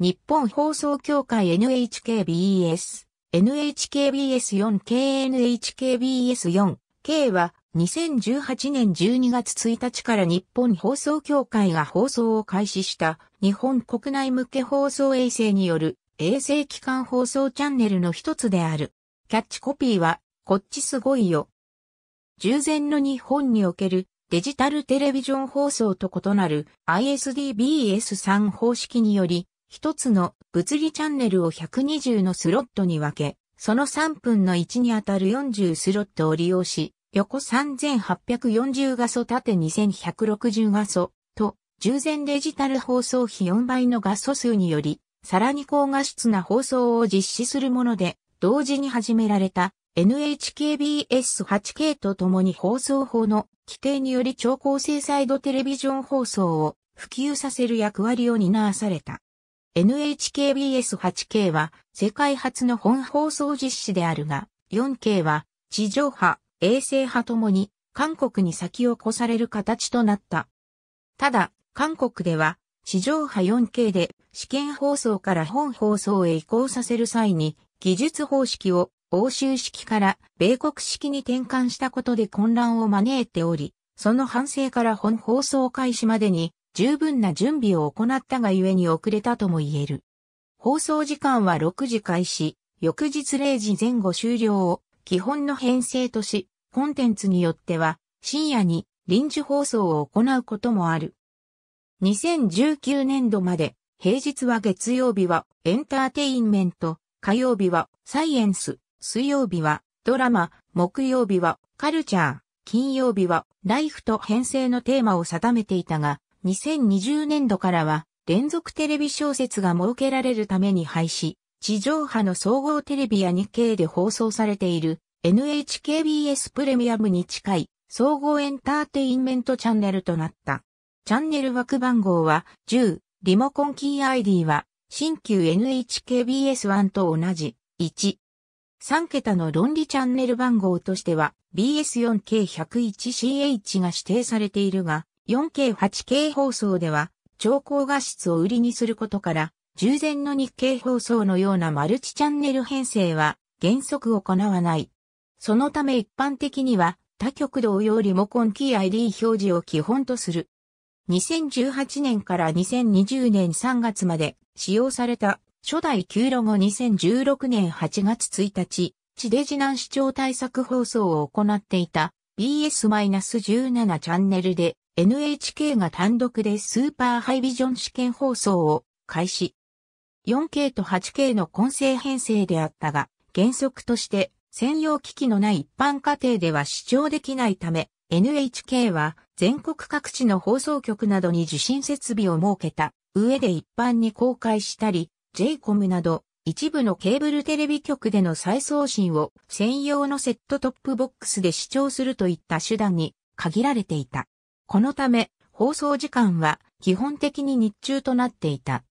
日本放送協会 NHKBS、NHKBS4K NHKBS4K は2018年12月1日から日本放送協会が放送を開始した日本国内向け放送衛星による衛星機関放送チャンネルの一つである。キャッチコピーは、こっちすごいよ。従前の日本におけるデジタルテレビジョン放送と異なる ISDBS3 方式により、一つの物理チャンネルを120のスロットに分け、その3分の1にあたる40スロットを利用し、横3840画素縦2160画素と、従前デジタル放送比4倍の画素数により、さらに高画質な放送を実施するもので、同時に始められた NHKBS8K とともに放送法の規定により超高精細度テレビジョン放送を普及させる役割を担わされた。NHKBS8K は世界初の本放送実施であるが、4K は地上波、衛星派ともに韓国に先を越される形となった。ただ、韓国では地上波 4K で試験放送から本放送へ移行させる際に技術方式を欧州式から米国式に転換したことで混乱を招いており、その反省から本放送開始までに十分な準備を行ったがゆえに遅れたとも言える。放送時間は6時開始、翌日0時前後終了を基本の編成とし、コンテンツによっては深夜に臨時放送を行うこともある。2019年度まで平日は月曜日はエンターテインメント、火曜日はサイエンス、水曜日はドラマ、木曜日はカルチャー、金曜日はライフと編成のテーマを定めていたが、2020年度からは連続テレビ小説が設けられるために廃止、地上波の総合テレビや日経で放送されている NHKBS プレミアムに近い総合エンターテインメントチャンネルとなった。チャンネル枠番号は10、リモコンキー ID は新旧 NHKBS1 と同じ1。3桁の論理チャンネル番号としては BS4K101CH が指定されているが 4K8K 放送では超高画質を売りにすることから従前の日経放送のようなマルチチャンネル編成は原則行わない。そのため一般的には他局同様リモコンキー ID 表示を基本とする。2018年から2020年3月まで使用された初代旧ロゴ2016年8月1日、地デジ南視聴対策放送を行っていた BS-17 チャンネルで NHK が単独でスーパーハイビジョン試験放送を開始。4K と 8K の混成編成であったが、原則として専用機器のない一般家庭では視聴できないため、NHK は全国各地の放送局などに受信設備を設けた上で一般に公開したり、JCOM など一部のケーブルテレビ局での再送信を専用のセットトップボックスで視聴するといった手段に限られていた。このため、放送時間は基本的に日中となっていた。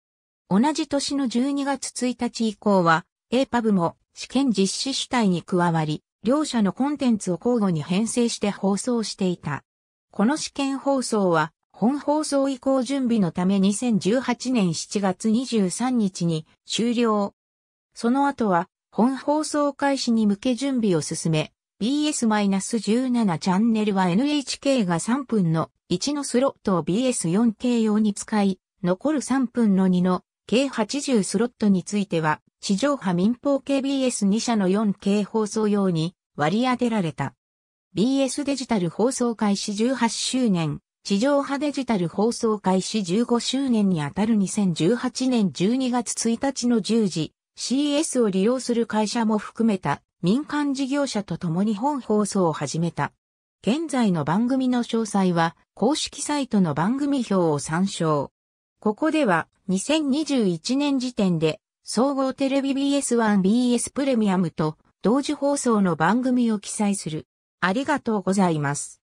同じ年の12月1日以降は、APAB も試験実施主体に加わり、両者のコンテンツを交互に編成して放送していた。この試験放送は、本放送移行準備のため2018年7月23日に終了。その後は、本放送開始に向け準備を進め、BS-17 チャンネルは NHK が3分の1のスロットを BS4K 用に使い、残る3分の2の計80スロットについては、地上波民放 KBS2 社の 4K 放送用に割り当てられた。BS デジタル放送開始18周年、地上波デジタル放送開始15周年にあたる2018年12月1日の10時、CS を利用する会社も含めた民間事業者と共に本放送を始めた。現在の番組の詳細は公式サイトの番組表を参照。ここでは2021年時点で総合テレビ BS1BS プレミアムと同時放送の番組を記載する。ありがとうございます。